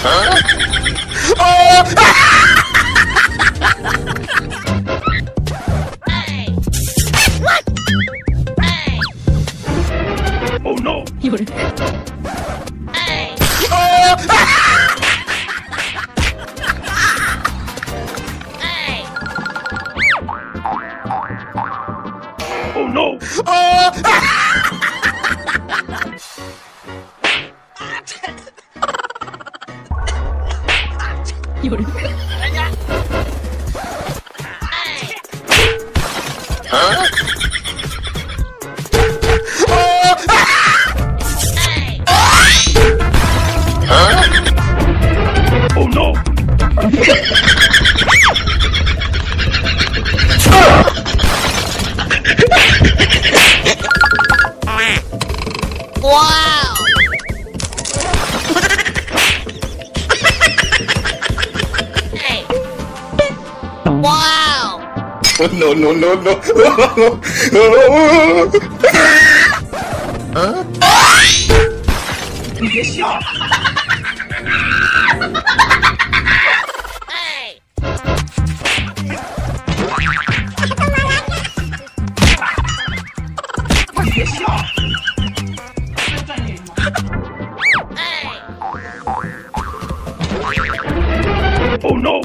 Huh? oh! hey. Hey. oh no! You're... Hey. Oh! Oh no! Oh! Wow! Hey. Wow! no, no, no, no. huh? Oh no!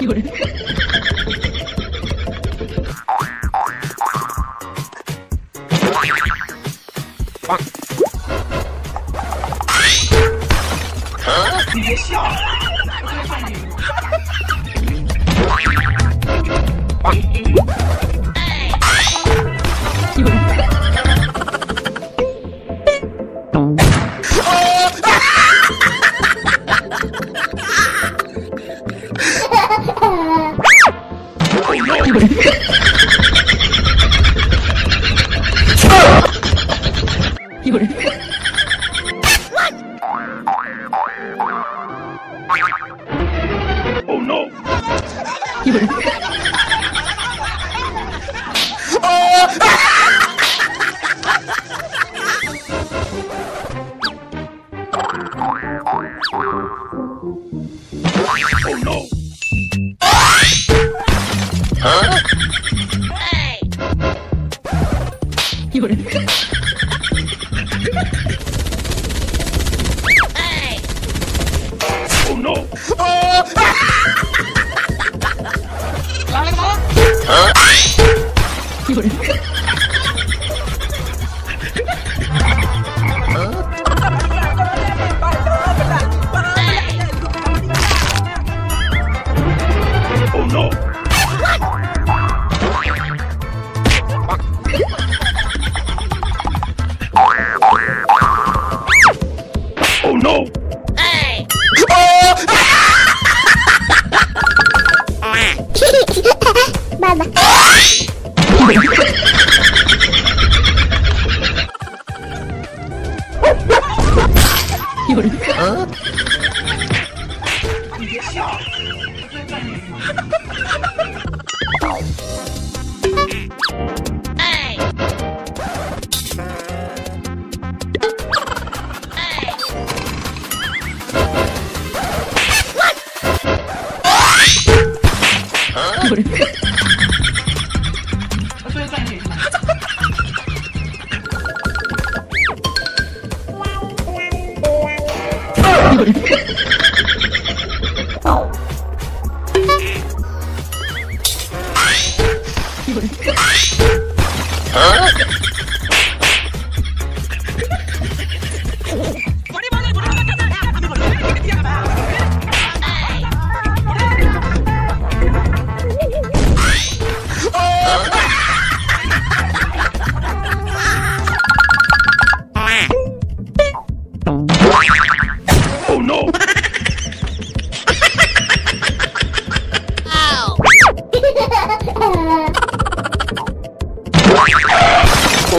有人。你别笑！有人。有人。Oh no! Oh no! Oh no! oh no! Hey! Oh! Bye-bye. 有人啊！你别笑，我在干什么？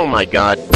Oh my god.